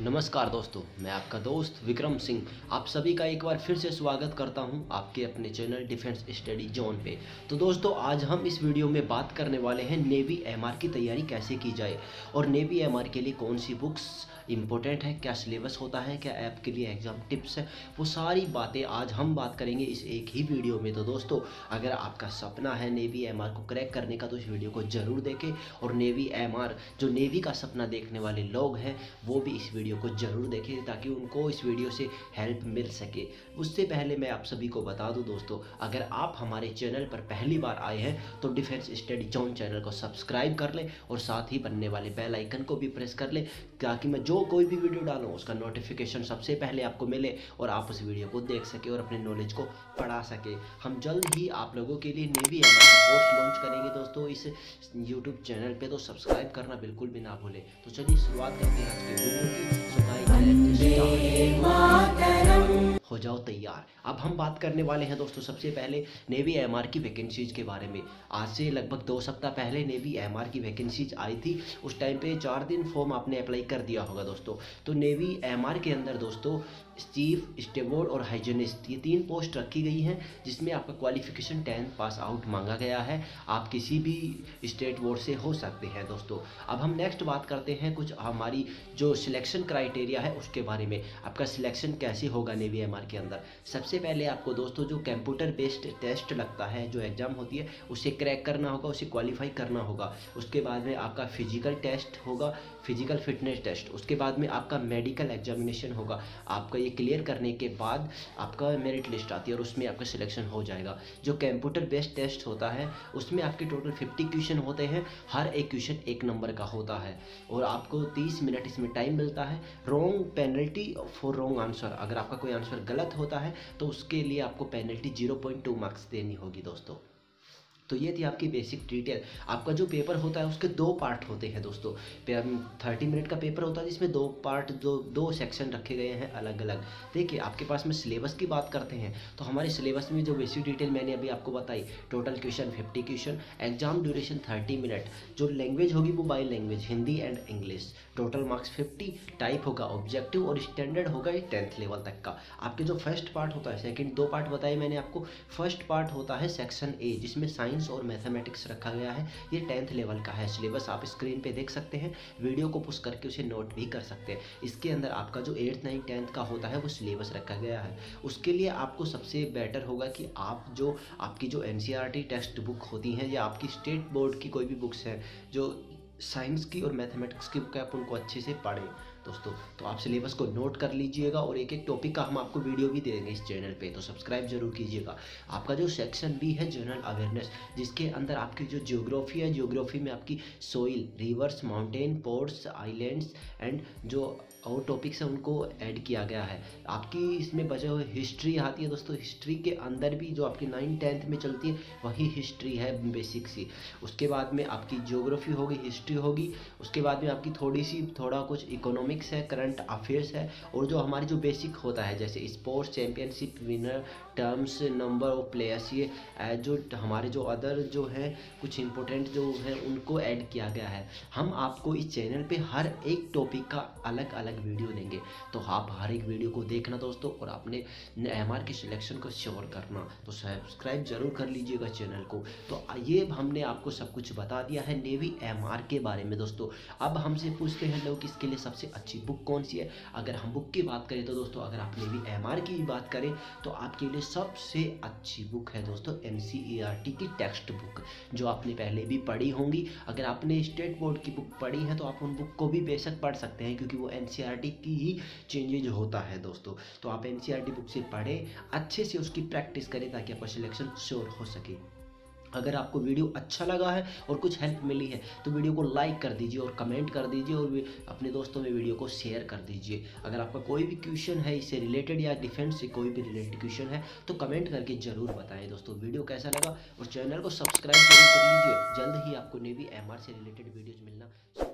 नमस्कार दोस्तों, मैं आपका दोस्त विक्रम सिंह। आप सभी का एक बार फिर से स्वागत करता हूँ आपके अपने चैनल डिफेंस स्टडी जोन पे। तो दोस्तों, आज हम इस वीडियो में बात करने वाले हैं नेवी एमआर की तैयारी कैसे की जाए और नेवी एमआर के लिए कौन सी बुक्स इंपॉर्टेंट है, क्या सिलेबस होता है, क्या ऐप के लिए एग्ज़ाम टिप्स है, वो सारी बातें आज हम बात करेंगे इस एक ही वीडियो में। तो दोस्तों, अगर आपका सपना है नेवी एमआर को क्रैक करने का तो इस वीडियो को ज़रूर देखें और नेवी एमआर, जो नेवी का सपना देखने वाले लोग हैं, वो भी इस को ज़रूर देखें ताकि उनको इस वीडियो से हेल्प मिल सके। उससे पहले मैं आप सभी को बता दूँ दोस्तों, अगर आप हमारे चैनल पर पहली बार आए हैं तो डिफेंस स्टडी जोन चैनल को सब्सक्राइब कर लें और साथ ही बनने वाले बेल आइकन को भी प्रेस कर लें ताकि मैं जो कोई भी वीडियो डालूँ, उसका नोटिफिकेशन सबसे पहले आपको मिले और आप उस वीडियो को देख सके और अपने नॉलेज को पढ़ा सके। हम जल्द ही आप लोगों के लिए नेवी एम कोर्स लॉन्च करेंगे दोस्तों। इस यूट्यूब चैनल पर तो सब्सक्राइब करना बिल्कुल भी ना भूलें। तो चलिए शुरुआत करते हैं आज के वीडियो की। हो जाओ तैयार। अब हम बात करने वाले हैं दोस्तों, सबसे पहले नेवी एमआर की वैकेंसीज के बारे में। आज से लगभग दो सप्ताह पहले नेवी एमआर की वैकेंसीज आई थी। उस टाइम पे चार दिन फॉर्म आपने अप्लाई कर दिया होगा दोस्तों। तो नेवी एमआर के अंदर दोस्तों चीफ स्टेबोर्ड और हाइजीनिस्ट ये तीन पोस्ट रखी गई हैं, जिसमें आपका क्वालिफिकेशन टेंथ पास आउट मांगा गया है। आप किसी भी स्टेट बोर्ड से हो सकते हैं दोस्तों। अब हम नेक्स्ट बात करते हैं कुछ हमारी जो सिलेक्शन क्राइटेरिया है उसके बारे में। आपका सिलेक्शन कैसे होगा नेवी एम के अंदर। सबसे पहले आपको दोस्तों जो कंप्यूटर बेस्ड टेस्ट लगता है, जो एग्ज़ाम होती है, उसे क्रैक करना होगा, उसे क्वालिफाई करना होगा। उसके बाद में आपका फ़िज़िकल टेस्ट होगा फ़िज़िकल फिटनेस टेस्ट उसके बाद में आपका मेडिकल एग्जामिनेशन होगा। आपका ये क्लियर करने के बाद आपका मेरिट लिस्ट आती है और उसमें आपका सिलेक्शन हो जाएगा। जो कंप्यूटर बेस्ड टेस्ट होता है, उसमें आपके टोटल फिफ्टी क्वेश्चन होते हैं। हर एक क्वेश्चन एक नंबर का होता है। और आपको तीस मिनट इसमें टाइम मिलता है। Wrong penalty for wrong answer अगर आपका कोई आंसर गलत होता है तो उसके लिए आपको penalty zero point two marks देनी होगी दोस्तों। तो ये थी आपकी बेसिक डिटेल आपका जो पेपर होता है, उसके दो पार्ट होते हैं दोस्तों. थर्टी मिनट का पेपर होता है, जिसमें दो पार्ट दो दो सेक्शन रखे गए हैं अलग अलग देखिए, आपके पास में सिलेबस की बात करते हैं तो हमारे सिलेबस में जो बेसिक डिटेल मैंने अभी आपको बताई total question fifty question exam duration thirty minute जो लैंग्वेज होगी वो by language Hindi and English total marks fifty type होगा ऑब्जेक्टिव और स्टैंडर्ड होगा टेंथ लेवल तक का. आपके जो फ़र्स्ट पार्ट होता है सेकेंड दो पार्ट बताए मैंने आपको. फ़र्स्ट पार्ट होता है सेक्शन ए जिसमें साइंस साइंस और मैथमेटिक्स रखा गया है। ये टेंथ लेवल का है। सिलेबस आप स्क्रीन पे देख सकते हैं। वीडियो को पुश करके उसे नोट भी कर सकते हैं। इसके अंदर आपका जो एट्थ नाइन्थ टेंथ का होता है, वो सिलेबस रखा गया है। उसके लिए आपको सबसे बेटर होगा कि आप जो आपकी जो एन टेक्स्ट बुक होती हैं या आपकी स्टेट बोर्ड की कोई भी बुक्स हैं, जो साइंस की और मैथमेटिक्स की बुक है, आप उनको अच्छे से पढ़ें। दोस्तों तो आप सिलेबस को नोट कर लीजिएगा और एक एक टॉपिक का हम आपको वीडियो भी देंगे इस चैनल पे तो सब्सक्राइब ज़रूर कीजिएगा। आपका जो सेक्शन बी है जनरल अवेयरनेस जिसके अंदर आपकी जो जियोग्राफी है जियोग्राफी में आपकी soil rivers mountain ports islands and जो और टॉपिक्स हैं, उनको ऐड किया गया है। आपकी इसमें बचे हुए हिस्ट्री आती है दोस्तों हिस्ट्री के अंदर भी जो आपकी नाइन टेंथ में चलती है, वही हिस्ट्री है बेसिक सी। उसके बाद में आपकी जियोग्राफी होगी हिस्ट्री होगी, उसके बाद में आपकी थोड़ी सी, थोड़ा कुछ इकोनॉमिक्स है करंट अफेयर्स है, और जो हमारी जो बेसिक होता है, जैसे sports championship winner terms number of players ये जो हमारे जो अदर जो है, कुछ इंपॉर्टेंट जो है, उनको ऐड किया गया है। हम आपको इस चैनल पे हर एक टॉपिक का अलग अलग वीडियो देंगे। तो आप हर एक वीडियो को देखना दोस्तों, और अपने एमआर के सिलेक्शन को श्योर करना। तो सब्सक्राइब ज़रूर कर लीजिएगा चैनल को। तो ये हमने आपको सब कुछ बता दिया है नेवी एमआर के बारे में दोस्तों। अब हमसे पूछते हैं लोग इसके लिए सबसे अच्छी बुक कौन सी है? अगर हम बुक की बात करें तो दोस्तों, अगर आप भी एमआर की भी बात करें तो आपके लिए सबसे अच्छी बुक है दोस्तों एन की टेक्स्ट बुक, जो आपने पहले भी पढ़ी होंगी। अगर आपने स्टेट बोर्ड की बुक पढ़ी है तो आप उन बुक को भी बेशक पढ़ सकते हैं, क्योंकि वो एन की ही चेंजेज होता है दोस्तों। तो आप एन बुक से पढ़ें, अच्छे से उसकी प्रैक्टिस करें, ताकि आपका सिलेक्शन श्योर हो सके। अगर आपको वीडियो अच्छा लगा है और कुछ हेल्प मिली है तो वीडियो को लाइक कर दीजिए और कमेंट कर दीजिए और अपने दोस्तों में वीडियो को शेयर कर दीजिए। अगर आपका कोई भी क्वेश्चन है, इससे रिलेटेड या डिफेंस से कोई भी रिलेटेड क्वेश्चन है तो कमेंट करके ज़रूर बताएँ। दोस्तों, वीडियो कैसा लगा? और चैनल को सब्सक्राइब ज़रूर कर लीजिए। जल्द ही आपको नेवी एम से रिलेटेड वीडियोज़ मिलना